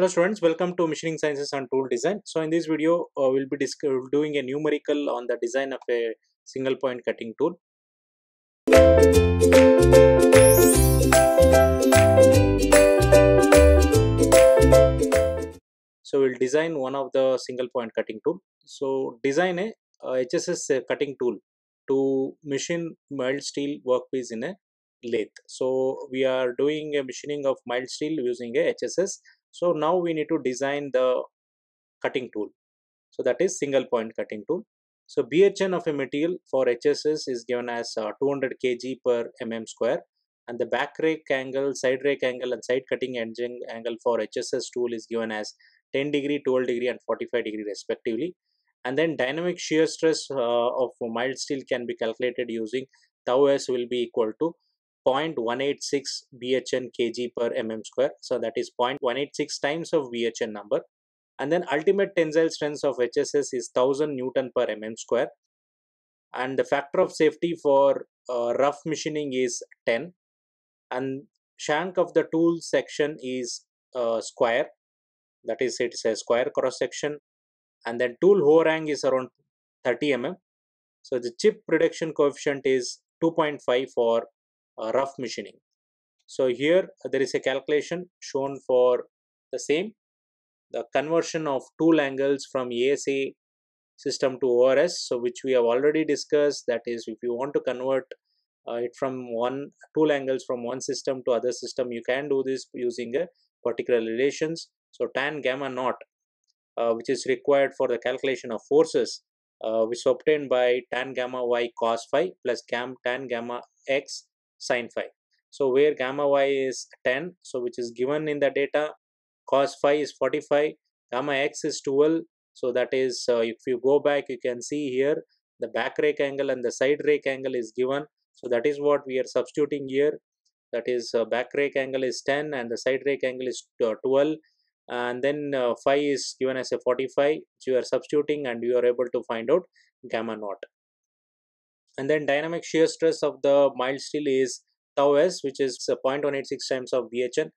Hello students, welcome to Machining Sciences and Tool Design. So in this video, uh, we'll be doing a numerical on the design of a single point cutting tool. So we'll design one of the single point cutting tool. So design a uh, HSS cutting tool to machine mild steel workpiece in a lathe. So we are doing a machining of mild steel using a HSS so now we need to design the cutting tool. So that is single point cutting tool. So BHN of a material for HSS is given as uh, 200 kg per mm square and the back rake angle, side rake angle and side cutting edging angle for HSS tool is given as 10 degree, 12 degree and 45 degree respectively. And then dynamic shear stress uh, of mild steel can be calculated using tau s will be equal to 0.186 BHN kg per mm square. So that is 0.186 times of BHN number. And then ultimate tensile strength of HSS is 1000 Newton per mm square. And the factor of safety for uh, rough machining is 10. And shank of the tool section is uh, square. That is, it's a square cross section. And then tool overhang is around 30 mm. So the chip reduction coefficient is 2.5 for rough machining. So here there is a calculation shown for the same the conversion of tool angles from ASA system to ORS so which we have already discussed that is if you want to convert uh, it from one tool angles from one system to other system you can do this using a particular relations so tan gamma naught uh, which is required for the calculation of forces uh, which is obtained by tan gamma y cos phi plus gam tan gamma x sine phi. So where gamma y is 10, so which is given in the data, cos phi is 45, gamma x is 12. So that is, uh, if you go back, you can see here the back rake angle and the side rake angle is given. So that is what we are substituting here. That is uh, back rake angle is 10 and the side rake angle is uh, 12 and then uh, phi is given as a 45 which you are substituting and you are able to find out gamma naught and then dynamic shear stress of the mild steel is tau s which is 0.186 times of bhn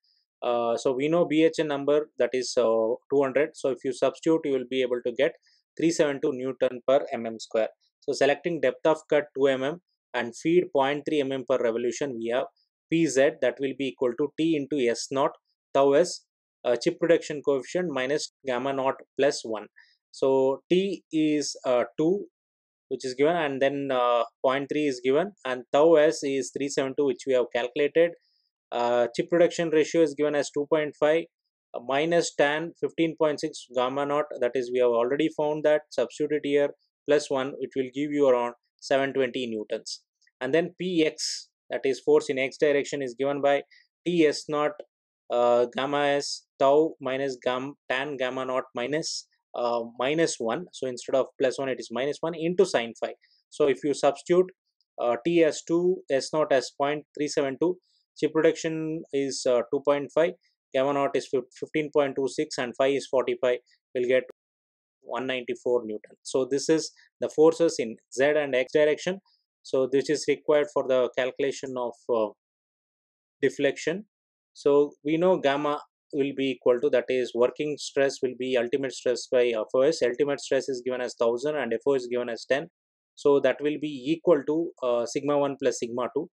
uh, so we know bhn number that is uh, 200 so if you substitute you will be able to get 372 newton per mm square. So selecting depth of cut 2 mm and feed 0.3 mm per revolution we have pz that will be equal to t into s naught tau s uh, chip reduction coefficient minus gamma naught plus 1 so t is uh, 2 which is given and then uh, 0.3 is given and tau s is 372 which we have calculated. Uh, chip reduction ratio is given as 2.5 uh, minus tan 15.6 gamma naught. That is we have already found that substitute here plus 1 it will give you around 720 newtons. And then px that is force in x direction is given by ts naught uh, gamma s tau minus gam tan gamma naught minus minus 1 so instead of plus 1 it is minus 1 into sine phi. So if you substitute uh, t as 2 s naught as 0.372 chip reduction is uh, 2.5 gamma naught is 15.26 and phi is 45 will get 194 newton. So this is the forces in z and x direction. So this is required for the calculation of uh, deflection. So we know gamma will be equal to that is working stress will be ultimate stress by FOS. Ultimate stress is given as 1000 and FOS is given as 10. So that will be equal to uh, sigma 1 plus sigma 2.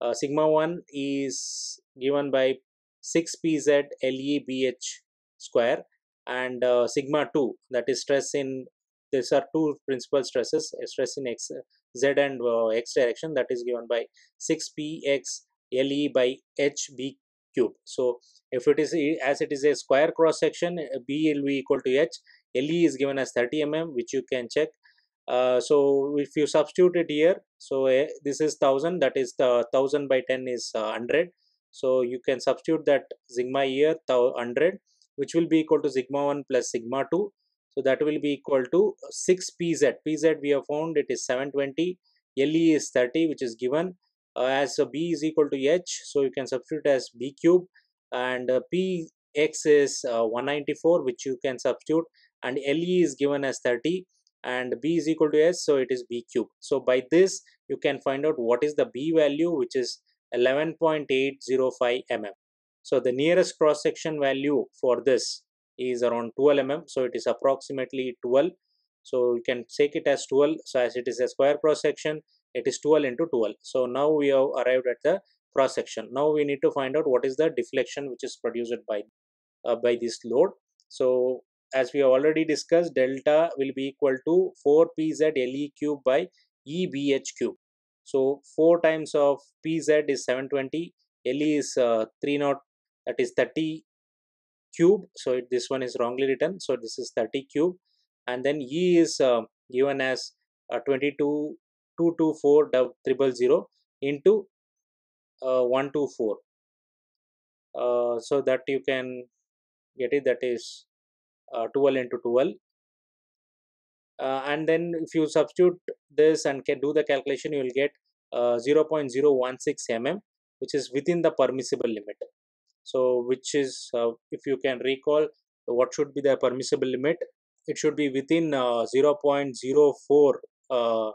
Uh, sigma 1 is given by 6 PZ LEBH square and uh, sigma 2 that is stress in these are two principal stresses stress in x z and uh, x direction that is given by 6 px le by h b cube. So if it is as it is a square cross section, B will be equal to H. LE is given as 30 mm, which you can check. Uh, so if you substitute it here, so uh, this is 1000, that is the 1000 by 10 is uh, 100. So you can substitute that sigma here, 100, which will be equal to sigma 1 plus sigma 2. So that will be equal to 6 PZ. PZ we have found it is 720. LE is 30, which is given uh, as b is equal to h so you can substitute as b cube and uh, px is uh, 194 which you can substitute and le is given as 30 and b is equal to s so it is b cube. So by this you can find out what is the b value which is 11.805 mm so the nearest cross section value for this is around 12 mm so it is approximately 12 so you can take it as 12 so as it is a square cross section it is 12 into 12 so now we have arrived at the cross section. Now we need to find out what is the deflection which is produced by uh, by this load. So as we have already discussed delta will be equal to 4 pz le cube by ebh cube. So 4 times of pz is 720 le is uh, 30 that is 30 cube. So it, this one is wrongly written. So this is 30 cube. And then e is uh, given as uh, 22 224 triple zero into uh, 124 uh, so that you can get it that is uh, 12 into 12 uh, and then if you substitute this and can do the calculation you will get uh, 0.016 mm which is within the permissible limit. So which is uh, if you can recall what should be the permissible limit? It should be within uh, 0.04 uh,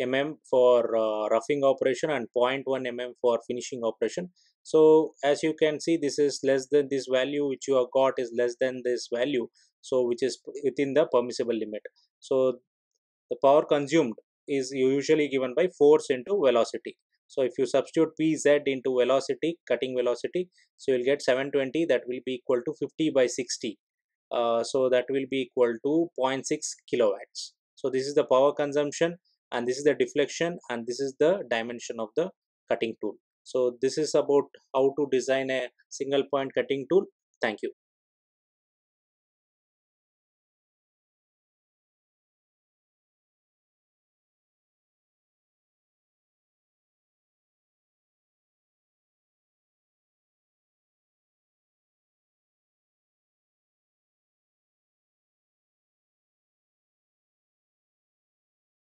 mm for uh, roughing operation and 0.1 mm for finishing operation. So as you can see this is less than this value which you have got is less than this value so which is within the permissible limit. So the power consumed is usually given by force into velocity. So if you substitute pz into velocity cutting velocity so you'll get 720 that will be equal to 50 by 60 uh, so that will be equal to 0.6 kilowatts. So this is the power consumption and this is the deflection and this is the dimension of the cutting tool. So this is about how to design a single point cutting tool. Thank you